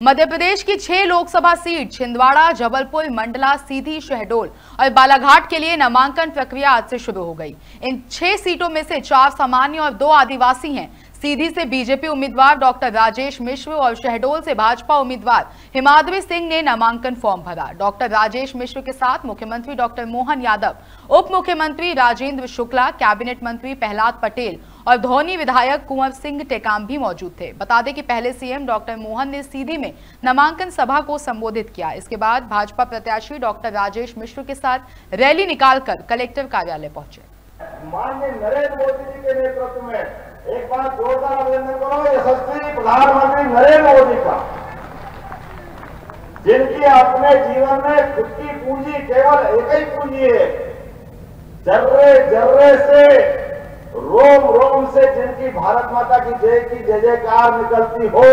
मध्य प्रदेश की छह लोकसभा सीट, छिंदवाड़ा, जबलपुर, मंडला, सीधी, शहडोल और बालाघाट के लिए नामांकन प्रक्रिया आज से शुरू हो गई। इन छह सीटों में से चार सामान्य और दो आदिवासी हैं। सीधी से बीजेपी उम्मीदवार डॉक्टर राजेश मिश्र और शहडोल से भाजपा उम्मीदवार हिमाद्री सिंह ने नामांकन फॉर्म भरा। डॉक्टर राजेश मिश्र के साथ मुख्यमंत्री डॉक्टर मोहन यादव उप मुख्यमंत्री राजेंद्र शुक्ला, कैबिनेट मंत्री प्रहलाद पटेल और धोनी विधायक कुंवर सिंह टेकाम भी मौजूद थे। बता दें कि पहले सीएम डॉक्टर मोहन ने सीधी में नामांकन सभा को संबोधित किया। इसके बाद भाजपा प्रत्याशी डॉक्टर राजेश मिश्र के साथ रैली निकालकर कलेक्टर कार्यालय पहुँचे। माननीय नरेंद्र मोदी जी के नेतृत्व में एक बार जोरदार अभिनंदन करो यशस्वी प्रधानमंत्री नरेंद्र मोदी का। जिनकी अपने जीवन में खुद की पूंजी केवल एक ही पूंजी है, जर्रे जर्रे से, रोम रोम से जिनकी भारत माता की जय की जय जयकार निकलती हो,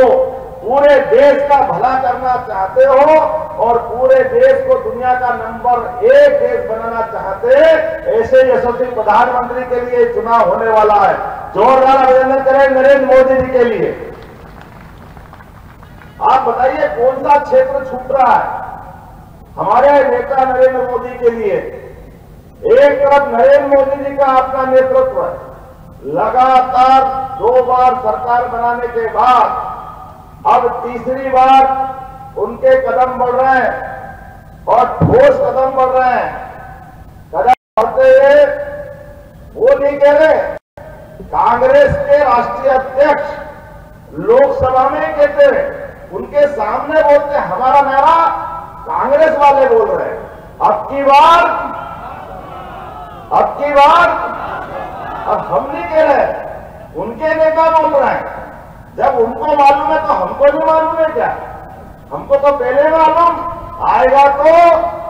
पूरे देश का भला करना चाहते हो और पूरे देश को दुनिया का नंबर एक देश बनाना चाहते ऐसे यशस्वी प्रधानमंत्री के लिए चुनाव होने वाला है। जोरदार अभिनंदन करें नरेंद्र मोदी जी के लिए। आप बताइए, कौन सा क्षेत्र छूट रहा है? हमारे नेता नरेंद्र मोदी के लिए। एक तरफ़ नरेंद्र मोदी जी का अपना नेतृत्व है। लगातार दो बार सरकार बनाने के बाद, अब तीसरी बार उनके कदम बढ़ रहे हैं और ठोस कदम बढ़ रहे हैं। कदम बढ़ते हुए वो नहीं कह रहे। कांग्रेस के राष्ट्रीय अध्यक्ष लोकसभा में कहते हैं, उनके सामने बोलते हमारा नारा कांग्रेस वाले बोल रहे हैं। अब की बार, अब की बार, अब हम नहीं कह रहे, उनके नेता बोल रहे हैं। जब उनको मालूम है तो हमको भी मालूम है क्या? हमको तो पहले मालूम, आएगा तो